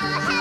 have